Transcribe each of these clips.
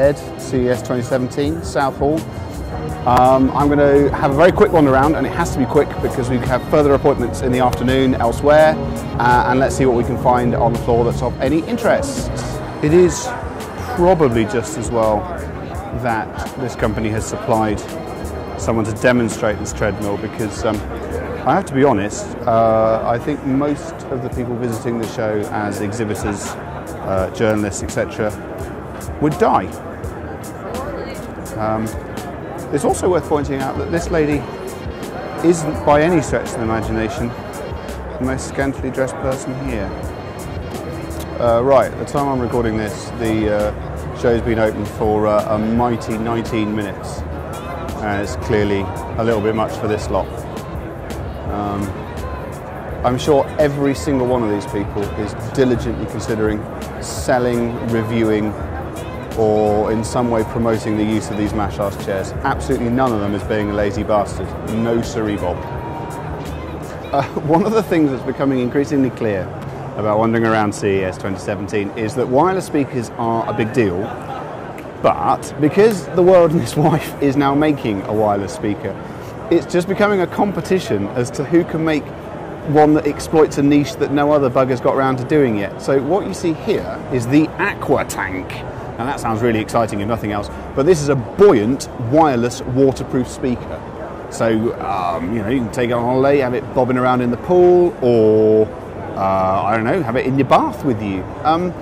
Ed, CES 2017, South Hall. Um, I'm going to have a very quick one around, and it has to be quick because we have further appointments in the afternoon elsewhere, uh, and let's see what we can find on the floor that's of any interest. It is probably just as well that this company has supplied someone to demonstrate this treadmill because um, I have to be honest, uh, I think most of the people visiting the show as exhibitors, uh, journalists, etc., would die. Um, it's also worth pointing out that this lady isn't by any stretch of the imagination the most scantily dressed person here. Uh, right, at the time I'm recording this, the uh, show's been open for uh, a mighty 19 minutes. And it's clearly a little bit much for this lot. Um, I'm sure every single one of these people is diligently considering selling, reviewing, or in some way promoting the use of these massage chairs. Absolutely none of them is being a lazy bastard. No siree bob. Uh, one of the things that's becoming increasingly clear about wandering around CES 2017 is that wireless speakers are a big deal, but because the world and his wife is now making a wireless speaker, it's just becoming a competition as to who can make one that exploits a niche that no other bugger's got around to doing yet. So what you see here is the Aqua Tank. And that sounds really exciting if nothing else, but this is a buoyant wireless waterproof speaker. So, um, you know, you can take it on holiday, have it bobbing around in the pool, or, uh, I don't know, have it in your bath with you. Um,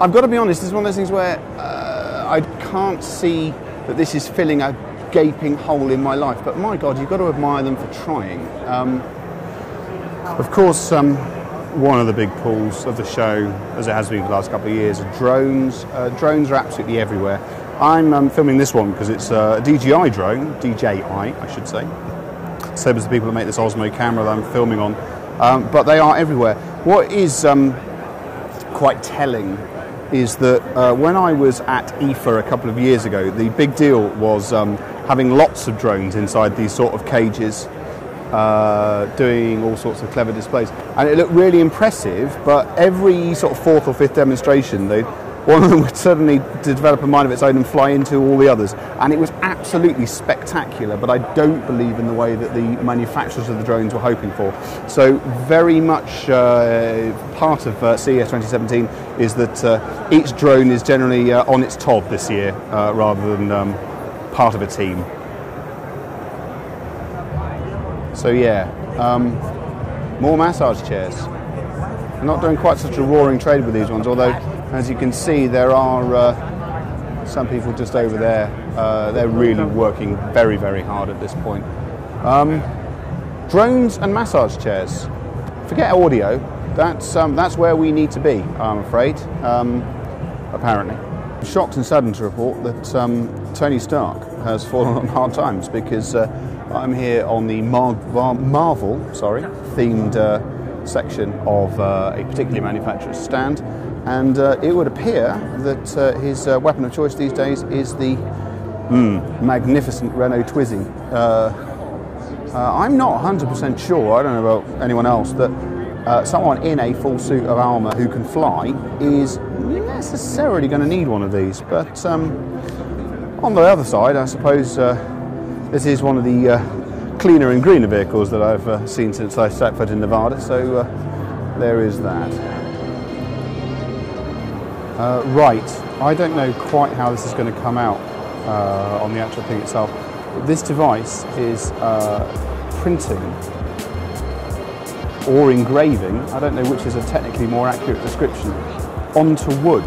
I've got to be honest, this is one of those things where uh, I can't see that this is filling a gaping hole in my life, but my God, you've got to admire them for trying. Um, of course, um, one of the big pulls of the show, as it has been for the last couple of years, are drones. Uh, drones are absolutely everywhere. I'm um, filming this one because it's a DJI drone, DJI, I should say. Same as the people that make this Osmo camera that I'm filming on, um, but they are everywhere. What is um, quite telling is that uh, when I was at IFA a couple of years ago, the big deal was um, having lots of drones inside these sort of cages uh, doing all sorts of clever displays. And it looked really impressive, but every sort of fourth or fifth demonstration, they, one of them would suddenly develop a mind of its own and fly into all the others. And it was absolutely spectacular, but I don't believe in the way that the manufacturers of the drones were hoping for. So, very much uh, part of uh, CES 2017 is that uh, each drone is generally uh, on its top this year rather than um, part of a team. So yeah, um, more massage chairs. I'm not doing quite such a roaring trade with these ones, although as you can see there are uh, some people just over there. Uh, they're really working very, very hard at this point. Um, drones and massage chairs. Forget audio. That's um, that's where we need to be. I'm afraid. Um, apparently, shocked and saddened to report that um, Tony Stark has fallen on hard times because. Uh, I'm here on the Mar- Marvel, sorry, themed uh, section of uh, a particular manufacturer's stand, and uh, it would appear that uh, his uh, weapon of choice these days is the mm, magnificent Renault Twizy. Uh, I'm not 100% sure, I don't know about anyone else, that someone in a full suit of armour who can fly is necessarily going to need one of these, but um, on the other side, I suppose this is one of the uh, cleaner and greener vehicles that I've uh, seen since I set foot in Nevada, so uh, there is that. Uh, right, I don't know quite how this is going to come out uh, on the actual thing itself. This device is uh, printing or engraving, I don't know which is a technically more accurate description, onto wood.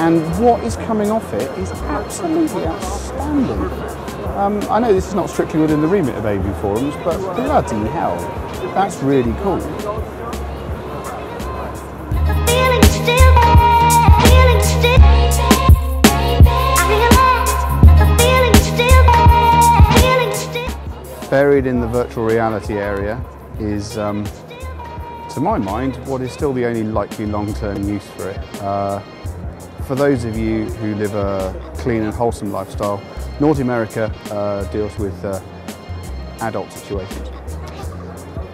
And what is coming off it is absolutely outstanding. Um, I know this is not strictly within the remit of AV forums, but bloody hell, that's really cool. Buried in the virtual reality area is, um, to my mind, what is still the only likely long-term use for it. Uh, for those of you who live a clean and wholesome lifestyle, Naughty America uh, deals with uh, adult situations.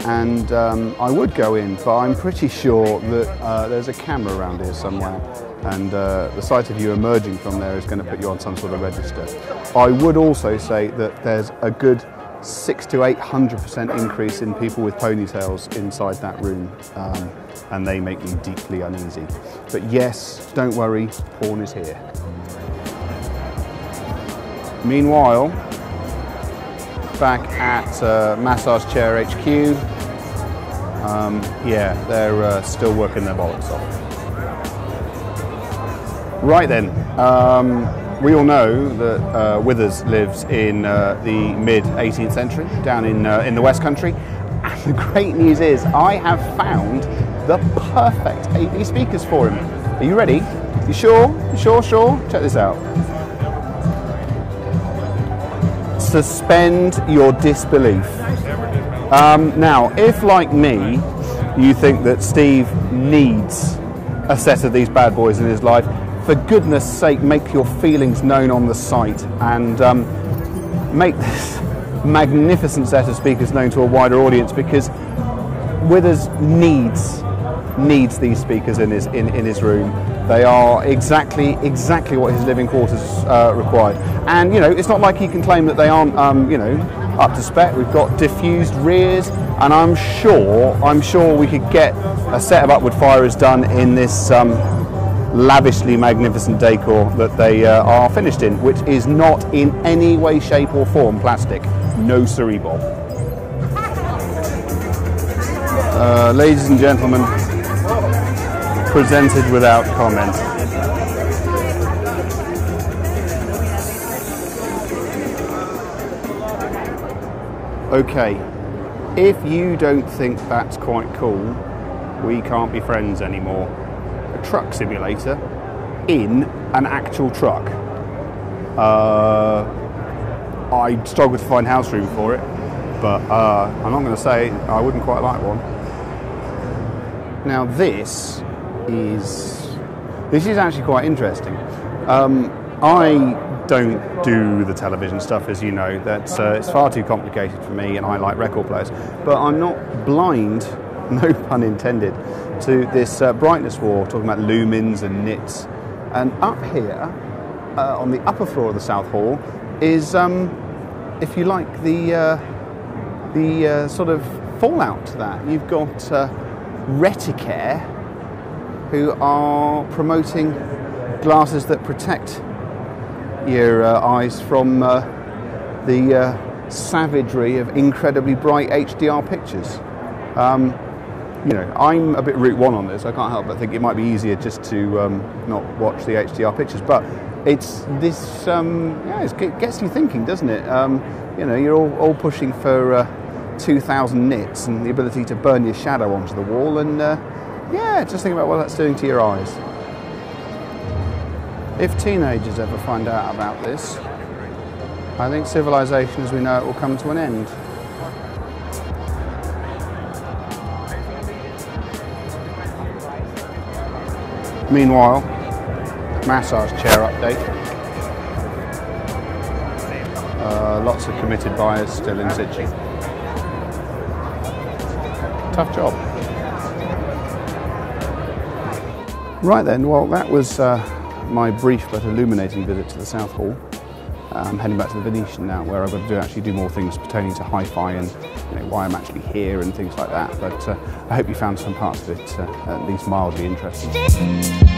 And um, I would go in, but I'm pretty sure that uh, there's a camera around here somewhere. and uh, the sight of you emerging from there is going to put you on some sort of register. I would also say that there's a good six to eight hundred percent increase in people with ponytails inside that room, um, and they make me deeply uneasy. But yes, don't worry, porn is here. Meanwhile, back at uh, Massage Chair HQ, um, yeah, they're uh, still working their bollocks off. Right then, um, we all know that uh, Withers lives in uh, the mid 18th century down in, uh, in the West Country. And the great news is, I have found the perfect AV speakers for him. Are you ready? You sure? You sure? Sure? Check this out. Suspend your disbelief. Um, now, if like me, you think that Steve needs a set of these bad boys in his life, for goodness sake, make your feelings known on the site and um, make this magnificent set of speakers known to a wider audience because Withers needs needs these speakers in his in, in his room. They are exactly exactly what his living quarters uh, required. And you know, it's not like he can claim that they aren't um, you know up to spec. We've got diffused rears, and I'm sure I'm sure we could get a set of upward firers done in this. Um, lavishly magnificent decor that they uh, are finished in, which is not in any way, shape, or form plastic. No cerebral. Uh, ladies and gentlemen, presented without comment. Okay, if you don't think that's quite cool, we can't be friends anymore truck simulator in an actual truck. Uh, I struggled to find house room for it, but uh, I'm not going to say I wouldn't quite like one. Now this is this is actually quite interesting. Um, I don't do the television stuff, as you know. That's uh, it's far too complicated for me, and I like record players. But I'm not blind, no pun intended, to this uh, brightness war, talking about lumens and nits. And up here, uh, on the upper floor of the South Hall, is, um, if you like, the, uh, the uh, sort of fallout to that. You've got uh, Reticare, who are promoting glasses that protect your uh, eyes from the savagery of incredibly bright HDR pictures. Um, you know, I'm a bit route one on this. I can't help but think it might be easier just to um, not watch the HDR pictures. But it's this, um, yeah, it gets you thinking, doesn't it? Um, you know, you're all, all pushing for uh, 2,000 nits and the ability to burn your shadow onto the wall, and uh, yeah, just think about what that's doing to your eyes. If teenagers ever find out about this, I think civilization as we know it will come to an end. Meanwhile, massage chair update. Uh, lots of committed buyers still in situ. Tough job. Right then, well that was uh, my brief but illuminating visit to the South Hall. I'm heading back to the Venetian now, where I've got to do, actually do more things pertaining to hi-fi and you know, why I'm actually here and things like that. But uh, I hope you found some parts of it uh, at least mildly interesting.